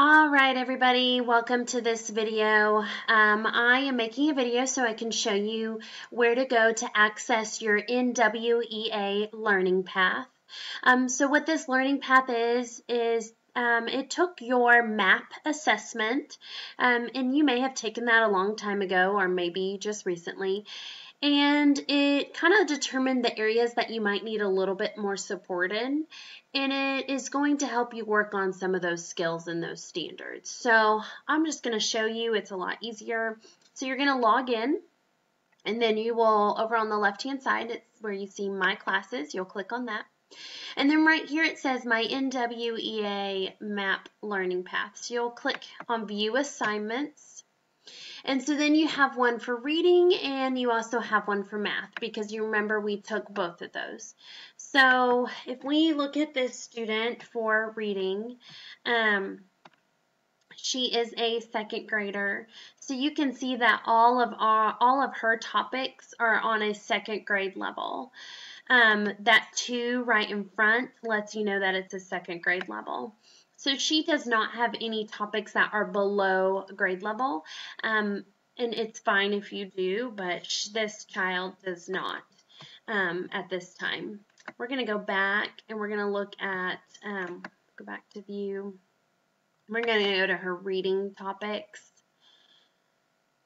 All right, everybody, welcome to this video. Um, I am making a video so I can show you where to go to access your NWEA learning path. Um, so what this learning path is, is um, it took your MAP assessment, um, and you may have taken that a long time ago or maybe just recently, and it kind of determined the areas that you might need a little bit more support in and it is going to help you work on some of those skills and those standards. So I'm just going to show you, it's a lot easier. So you're going to log in and then you will, over on the left hand side, it's where you see my classes, you'll click on that. And then right here it says my NWEA MAP learning path. So you'll click on view assignments and so then you have one for reading and you also have one for math because you remember we took both of those. So if we look at this student for reading, um, she is a second grader. So you can see that all of our, all of her topics are on a second grade level. Um, that two right in front lets you know that it's a second grade level. So she does not have any topics that are below grade level. Um, and it's fine if you do, but this child does not um, at this time. We're going to go back and we're going to look at, um, go back to view. We're going to go to her reading topics.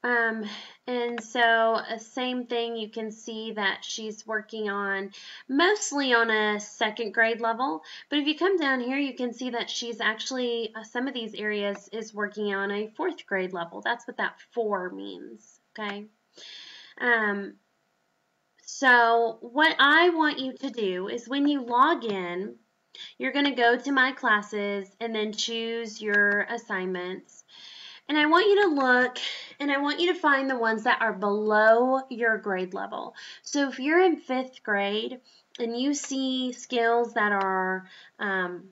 Um, and so uh, same thing, you can see that she's working on mostly on a second grade level, but if you come down here, you can see that she's actually, uh, some of these areas is working on a fourth grade level. That's what that four means, okay? Um, so what I want you to do is when you log in, you're going to go to my classes and then choose your assignments. And I want you to look and I want you to find the ones that are below your grade level. So if you're in fifth grade and you see skills that are um,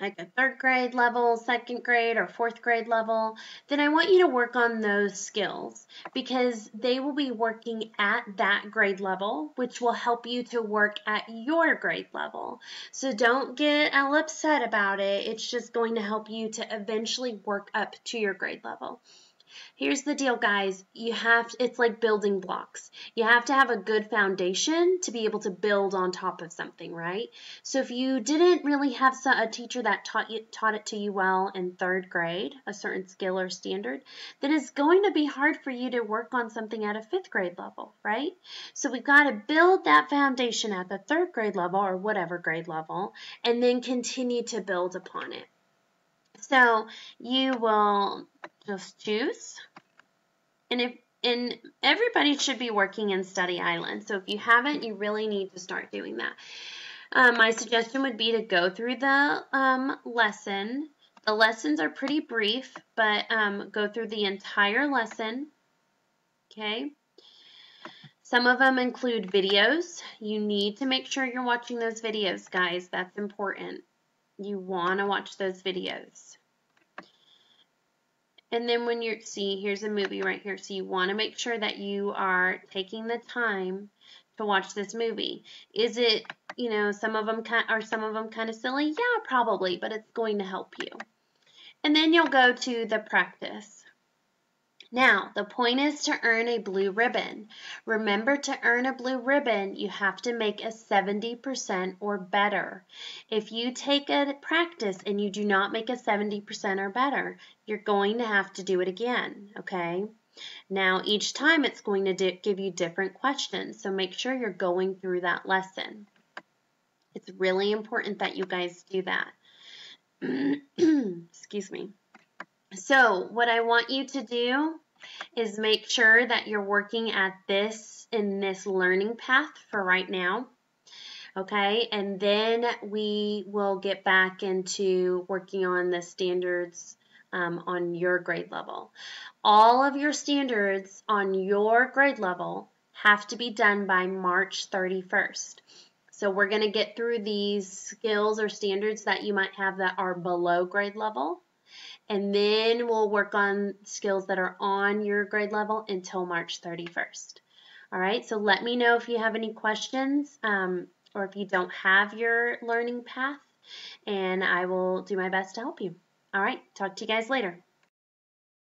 like a third grade level, second grade, or fourth grade level, then I want you to work on those skills because they will be working at that grade level, which will help you to work at your grade level. So don't get all upset about it. It's just going to help you to eventually work up to your grade level. Here's the deal, guys. You have it's like building blocks. You have to have a good foundation to be able to build on top of something, right? So if you didn't really have a teacher that taught you taught it to you well in third grade, a certain skill or standard, then it's going to be hard for you to work on something at a fifth grade level, right? So we've got to build that foundation at the third grade level or whatever grade level, and then continue to build upon it. So you will just choose. And if and everybody should be working in Study Island. So if you haven't, you really need to start doing that. Um, my suggestion would be to go through the um, lesson. The lessons are pretty brief, but um, go through the entire lesson. Okay. Some of them include videos. You need to make sure you're watching those videos, guys. That's important. You want to watch those videos. And then when you're, see, here's a movie right here. So you want to make sure that you are taking the time to watch this movie. Is it, you know, some of them are some of them kind of silly? Yeah, probably, but it's going to help you. And then you'll go to the practice. Now, the point is to earn a blue ribbon. Remember to earn a blue ribbon, you have to make a 70% or better. If you take a practice and you do not make a 70% or better, you're going to have to do it again, okay? Now, each time it's going to give you different questions, so make sure you're going through that lesson. It's really important that you guys do that. Excuse me. So what I want you to do is make sure that you're working at this in this learning path for right now. Okay, and then we will get back into working on the standards um, on your grade level. All of your standards on your grade level have to be done by March 31st. So we're going to get through these skills or standards that you might have that are below grade level and then we'll work on skills that are on your grade level until March 31st. All right, so let me know if you have any questions um, or if you don't have your learning path, and I will do my best to help you. All right, talk to you guys later.